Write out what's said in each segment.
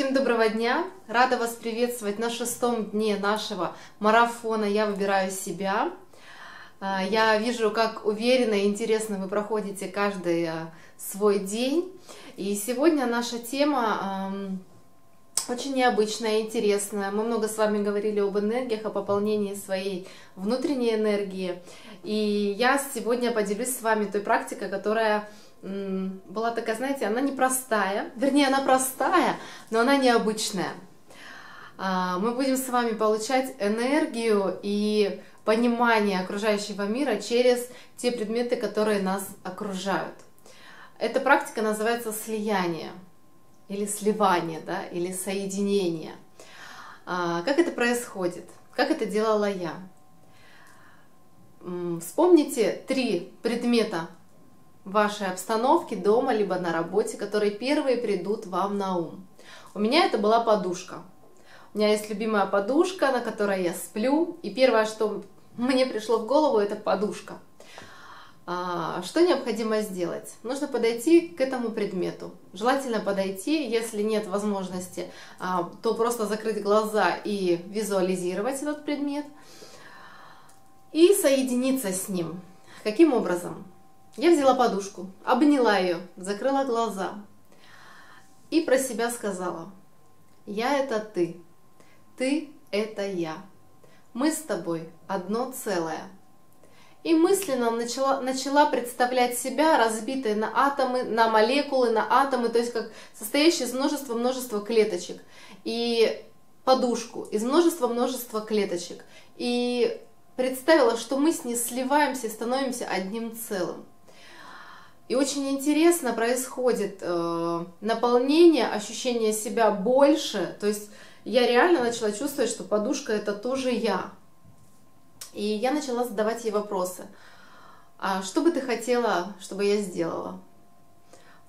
Всем доброго дня! Рада вас приветствовать на шестом дне нашего марафона «Я выбираю себя». А, я вижу, как уверенно и интересно вы проходите каждый а, свой день. И сегодня наша тема очень необычная и интересная. Мы много с вами говорили об энергиях, о пополнении своей внутренней энергии. И я сегодня поделюсь с вами той практикой, которая была такая, знаете, она непростая, вернее, она простая, но она необычная. А, мы будем с вами получать энергию и понимание окружающего мира через те предметы, которые нас окружают. Эта практика называется слияние или сливание, да, или соединение. А, как это происходит? Как это делала я? Вспомните три предмета вашей обстановке дома либо на работе, которые первые придут вам на ум. У меня это была подушка. У меня есть любимая подушка, на которой я сплю, и первое, что мне пришло в голову, это подушка. А, что необходимо сделать? Нужно подойти к этому предмету. Желательно подойти, если нет возможности, а, то просто закрыть глаза и визуализировать этот предмет и соединиться с ним. Каким образом? Я взяла подушку, обняла ее, закрыла глаза и про себя сказала, я это ты, ты это я, мы с тобой одно целое. И мысленно начала, начала представлять себя разбитой на атомы, на молекулы, на атомы, то есть как состоящие из множества-множества клеточек. И подушку из множества-множества клеточек. И представила, что мы с ней сливаемся и становимся одним целым. И очень интересно происходит э, наполнение, ощущение себя больше. То есть я реально начала чувствовать, что подушка это тоже я. И я начала задавать ей вопросы. А что бы ты хотела, чтобы я сделала?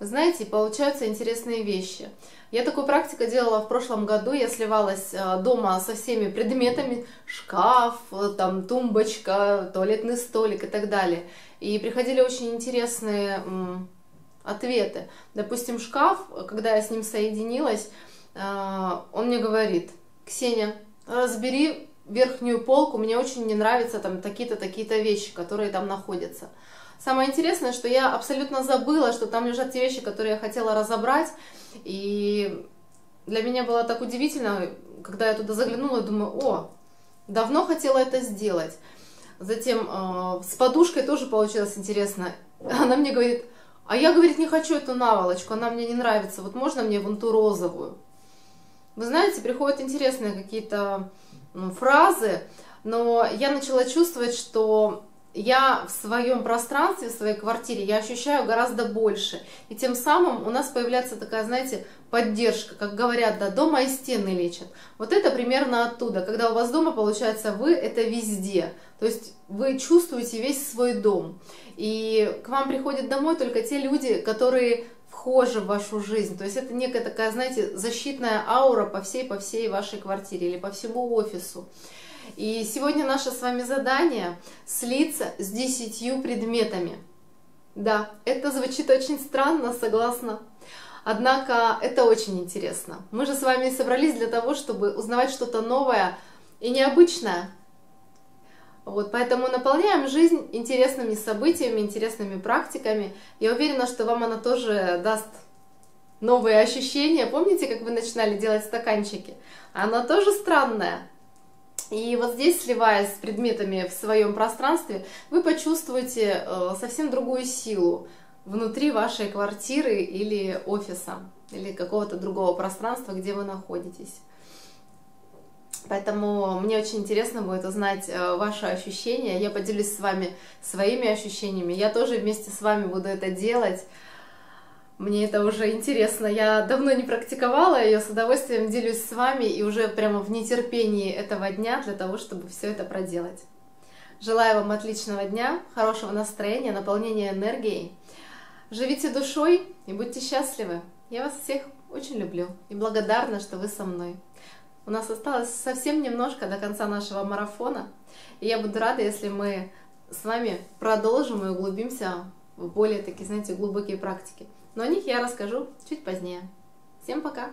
Знаете, получаются интересные вещи. Я такую практику делала в прошлом году. Я сливалась э, дома со всеми предметами. Шкаф, э, там тумбочка, туалетный столик и так далее. И приходили очень интересные ответы. Допустим, шкаф, когда я с ним соединилась, э, он мне говорит, Ксения, разбери верхнюю полку, мне очень не нравятся там такие-то, такие-то вещи, которые там находятся. Самое интересное, что я абсолютно забыла, что там лежат те вещи, которые я хотела разобрать, и для меня было так удивительно, когда я туда заглянула, думаю, о, давно хотела это сделать. Затем э, с подушкой тоже получилось интересно. Она мне говорит, а я, говорит, не хочу эту наволочку, она мне не нравится, вот можно мне вон ту розовую? Вы знаете, приходят интересные какие-то ну, фразы, но я начала чувствовать, что я в своем пространстве, в своей квартире, я ощущаю гораздо больше. И тем самым у нас появляется такая, знаете, поддержка, как говорят, да, дома и стены лечат. Вот это примерно оттуда, когда у вас дома, получается, вы это везде. То есть вы чувствуете весь свой дом. И к вам приходят домой только те люди, которые вхожи в вашу жизнь. То есть это некая такая, знаете, защитная аура по всей, по всей вашей квартире или по всему офису. И сегодня наше с вами задание слиться с десятью предметами. Да, это звучит очень странно, согласна. Однако это очень интересно. Мы же с вами собрались для того, чтобы узнавать что-то новое и необычное. Вот, поэтому наполняем жизнь интересными событиями, интересными практиками. Я уверена, что вам она тоже даст новые ощущения. Помните, как вы начинали делать стаканчики? Она тоже странная. И вот здесь, сливаясь с предметами в своем пространстве, вы почувствуете э, совсем другую силу внутри вашей квартиры или офиса, или какого-то другого пространства, где вы находитесь. Поэтому мне очень интересно будет узнать э, ваши ощущения. Я поделюсь с вами своими ощущениями. Я тоже вместе с вами буду это делать. Мне это уже интересно. Я давно не практиковала ее, с удовольствием делюсь с вами и уже прямо в нетерпении этого дня для того, чтобы все это проделать. Желаю вам отличного дня, хорошего настроения, наполнения энергией. Живите душой и будьте счастливы. Я вас всех очень люблю и благодарна, что вы со мной. У нас осталось совсем немножко до конца нашего марафона, и я буду рада, если мы с вами продолжим и углубимся в более такие, знаете, глубокие практики. Но о них я расскажу чуть позднее. Всем пока!